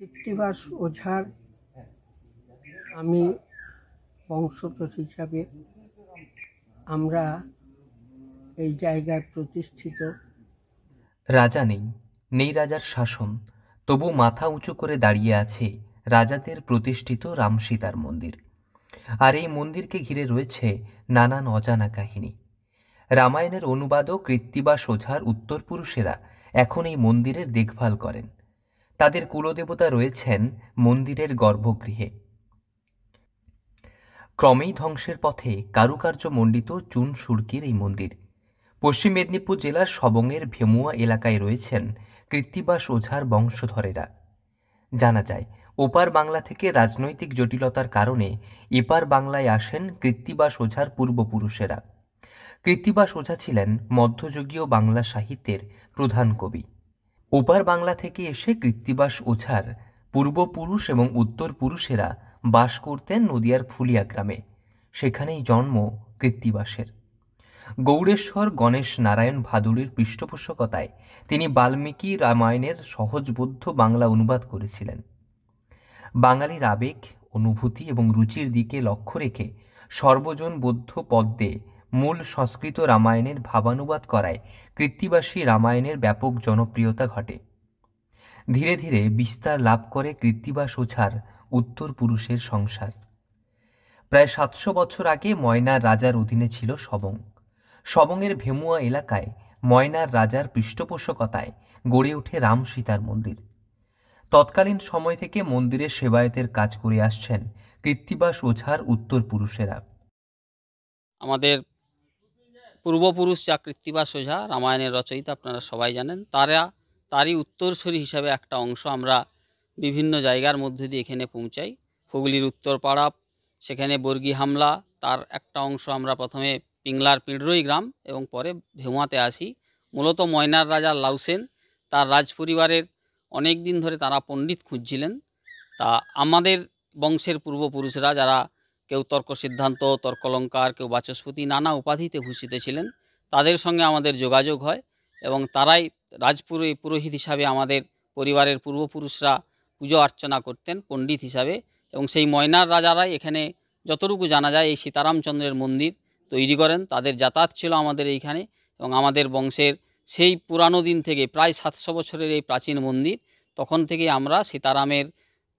কৃত্তিবাস ওঝার আমি বংশধর হিসাবে আমরা এই জায়গায় প্রতিষ্ঠিত। রাজা নেই নেই রাজার শাসন, তবু মাথা উঁচু করে দাঁড়িয়ে আছে রাজাদের প্রতিষ্ঠিত রামসীতার মন্দির। আর এই মন্দিরকে ঘিরে রয়েছে নানান অজানা কাহিনী। রামায়ণের অনুবাদক কৃত্তিবাস ওঝার উত্তরপুরুষেরা এখন এই মন্দিরের দেখভাল করেন। তাদের কুলদেবতা রয়েছেন মন্দিরের গর্ভগৃহে। ক্রমেই ধ্বংসের পথে কারুকার্য মণ্ডিত চুন সুরকির এই মন্দির। পশ্চিম মেদিনীপুর জেলার সবংয়ের ভেমুয়া এলাকায় রয়েছেন কৃত্তিবাস ওঝার বংশধরেরা। জানা যায়, ওপার বাংলা থেকে রাজনৈতিক জটিলতার কারণে এপার বাংলায় আসেন কৃত্তিবাস ওঝার পূর্বপুরুষেরা। কৃত্তিবাস ওঝা ছিলেন মধ্যযুগীয় বাংলা সাহিত্যের প্রধান কবি। ওপার বাংলা থেকে এসে কৃত্তিবাস ওঝার পূর্বপুরুষ এবং উত্তর পুরুষেরা বাস করতেন নদিয়ার ফুলিয়া গ্রামে। সেখানেই জন্ম কৃত্তিবাসের। গৌড়েশ্বর গণেশ নারায়ণ ভাদুড়ির পৃষ্ঠপোষকতায় তিনি বাল্মীকি রামায়ণের সহজবোধ্য বাংলা অনুবাদ করেছিলেন। বাঙালির আবেগ, অনুভূতি এবং রুচির দিকে লক্ষ্য রেখে সর্বজন বৌদ্ধ পদ্মে মূল সংস্কৃত রামায়ণের ভাবানুবাদ করায় কৃত্তিবাসী রামায়ণের ব্যাপক জনপ্রিয়তা ঘটে। ধীরে ধীরে বিস্তার লাভ করে কৃত্তিবাস ওঝার উত্তর পুরুষের সংসার। প্রায় সাতশো বছর আগে ময়নার রাজার অধীনে ছিল সবং সবংয়ের ভেমুয়া এলাকায় ময়নার রাজার পৃষ্ঠপোষকতায় গড়ে ওঠে রাম সীতার মন্দির। তৎকালীন সময় থেকে মন্দিরের সেবায়তের কাজ করে আসছেন কৃত্তিবাস ওঝার উত্তর পুরুষেরা। আমাদের পূর্বপুরুষ যা কৃত্তিবাস ওঝা রামায়ণের রচয়িতা আপনারা সবাই জানেন। তারা, তারই উত্তরসূরি হিসাবে একটা অংশ আমরা বিভিন্ন জায়গার মধ্যে দিয়ে এখানে পৌঁছাই। হুগলির উত্তরপাড়া, সেখানে বর্গী হামলা, তার একটা অংশ আমরা প্রথমে পিংলার পিঁড়রই গ্রাম এবং পরে ভেউয়াতে আসি। মূলত ময়নার রাজা লাউসেন তার রাজপরিবারের অনেক দিন ধরে তারা পণ্ডিত খুঁজছিলেন। তা আমাদের বংশের পূর্বপুরুষরা যারা কেউ তর্ক সিদ্ধান্ত তর্কলঙ্কার, কেউ বাচস্পতি নানা উপাধিতে ভূষিত ছিলেন। তাদের সঙ্গে আমাদের যোগাযোগ হয় এবং তারাই রাজপুরো পুরোহিত হিসাবে আমাদের পরিবারের পূর্বপুরুষরা পুজো অর্চনা করতেন, পণ্ডিত হিসাবে। এবং সেই ময়নার রাজারাই এখানে যতটুকু জানা যায় এই সীতারামচন্দ্রের মন্দির তৈরি করেন। তাদের যাতায়াত ছিল আমাদের এইখানে এবং আমাদের বংশের সেই পুরানো দিন থেকে প্রায় সাতশো বছরের এই প্রাচীন মন্দির, তখন থেকে আমরা সীতারামের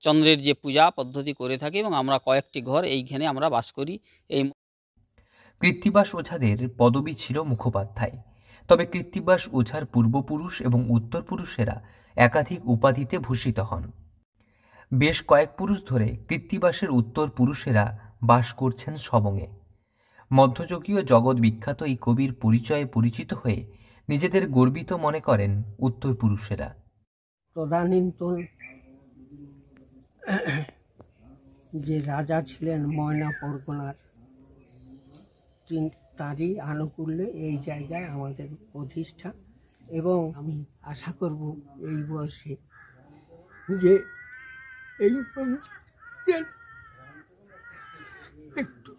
চন্দ্রের যে পূজা পদ্ধতি করে থাকি এবং আমরা কয়েকটি ঘর এইখানে আমরা বাস করি। এই কৃত্তিবাস ওঝাদের পদবি ছিল মুখোপাধ্যায়। তবে কৃত্তিবাস ওঝার পূর্বপুরুষ এবং উত্তরপুরুষেরা একাধিক উপাধিতে ভূষিত হন। বেশ কয়েক পুরুষ ধরে কৃত্তিবাসের উত্তর পুরুষেরা বাস করছেন সবংয়ে মধ্যযুগীয় জগৎ বিখ্যাত এই কবির পরিচয়ে পরিচিত হয়ে নিজেদের গর্বিত মনে করেন উত্তর পুরুষেরা তদানীন্তন যে রাজা ছিলেন ময়না পরগনার তারই আনুকূল্যে এই জায়গায় আমাদের প্রতিষ্ঠা এবং আমি আশা করব এই বয়সে যে এই একটু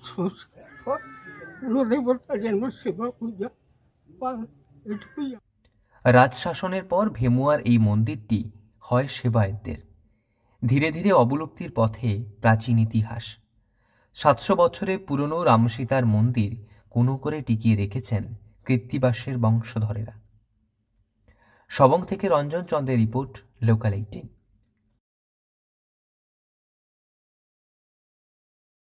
রাজশাসনের পর ভেমুয়ার এই মন্দিরটি হয় সেবায়তদের। ধীরে ধীরে অবলুপ্তির পথে প্রাচীন ইতিহাস। সাতশো বছরে পুরনো রামসীতার মন্দির কোনো করে টিকিয়ে রেখেছেন কৃত্তিবাসের বংশধরেরা। সবং থেকে রঞ্জন চন্দ্রের রিপোর্ট, লোকাল এইটিন।